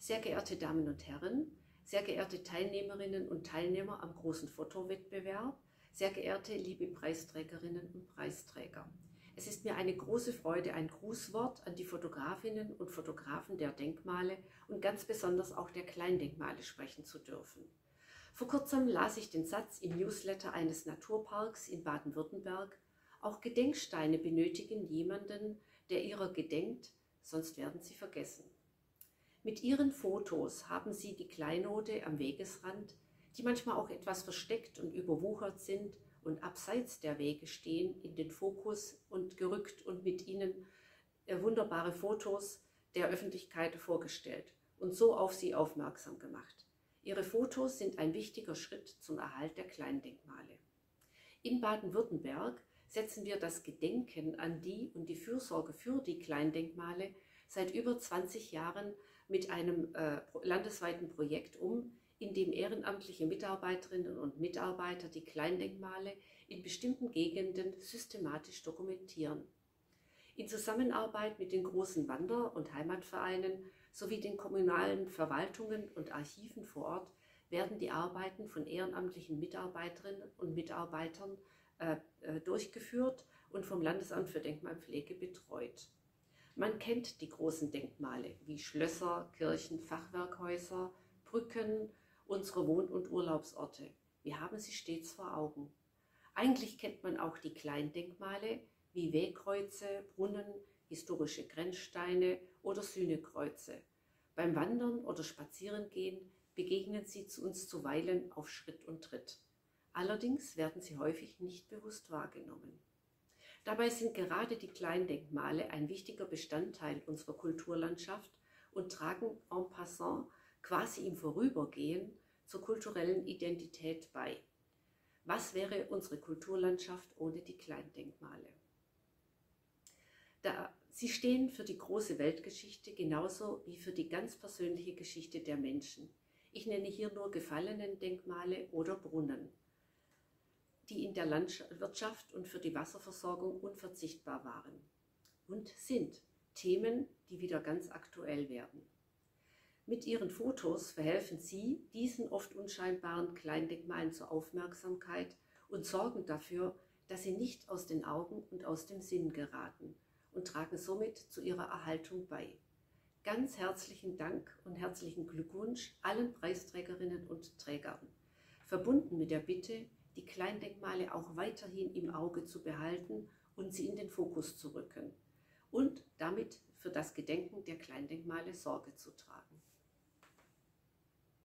Sehr geehrte Damen und Herren, sehr geehrte Teilnehmerinnen und Teilnehmer am großen Fotowettbewerb, sehr geehrte liebe Preisträgerinnen und Preisträger. Es ist mir eine große Freude, ein Grußwort an die Fotografinnen und Fotografen der Denkmale und ganz besonders auch der Kleindenkmale sprechen zu dürfen. Vor kurzem las ich den Satz im Newsletter eines Naturparks in Baden-Württemberg, auch Gedenksteine benötigen jemanden, der ihrer gedenkt, sonst werden sie vergessen. Mit ihren Fotos haben sie die Kleinote am Wegesrand, die manchmal auch etwas versteckt und überwuchert sind und abseits der Wege stehen, in den Fokus und gerückt und mit ihnen äh, wunderbare Fotos der Öffentlichkeit vorgestellt und so auf sie aufmerksam gemacht. Ihre Fotos sind ein wichtiger Schritt zum Erhalt der Kleindenkmale. In Baden-Württemberg setzen wir das Gedenken an die und die Fürsorge für die Kleindenkmale seit über 20 Jahren mit einem äh, landesweiten Projekt um, in dem ehrenamtliche Mitarbeiterinnen und Mitarbeiter die Kleindenkmale in bestimmten Gegenden systematisch dokumentieren. In Zusammenarbeit mit den großen Wander- und Heimatvereinen sowie den kommunalen Verwaltungen und Archiven vor Ort werden die Arbeiten von ehrenamtlichen Mitarbeiterinnen und Mitarbeitern äh, äh, durchgeführt und vom Landesamt für Denkmalpflege betreut. Man kennt die großen Denkmale wie Schlösser, Kirchen, Fachwerkhäuser, Brücken, unsere Wohn- und Urlaubsorte. Wir haben sie stets vor Augen. Eigentlich kennt man auch die Kleindenkmale wie Wegkreuze, Brunnen, historische Grenzsteine oder Sühnekreuze. Beim Wandern oder Spazierengehen begegnen sie zu uns zuweilen auf Schritt und Tritt. Allerdings werden sie häufig nicht bewusst wahrgenommen. Dabei sind gerade die Kleindenkmale ein wichtiger Bestandteil unserer Kulturlandschaft und tragen en passant quasi im Vorübergehen zur kulturellen Identität bei. Was wäre unsere Kulturlandschaft ohne die Kleindenkmale? Da, sie stehen für die große Weltgeschichte genauso wie für die ganz persönliche Geschichte der Menschen. Ich nenne hier nur gefallenen Denkmale oder Brunnen die in der Landwirtschaft und für die Wasserversorgung unverzichtbar waren und sind Themen, die wieder ganz aktuell werden. Mit ihren Fotos verhelfen Sie diesen oft unscheinbaren Kleindenkmalen zur Aufmerksamkeit und sorgen dafür, dass sie nicht aus den Augen und aus dem Sinn geraten und tragen somit zu ihrer Erhaltung bei. Ganz herzlichen Dank und herzlichen Glückwunsch allen Preisträgerinnen und Trägern, verbunden mit der Bitte, die Kleindenkmale auch weiterhin im Auge zu behalten und sie in den Fokus zu rücken und damit für das Gedenken der Kleindenkmale Sorge zu tragen.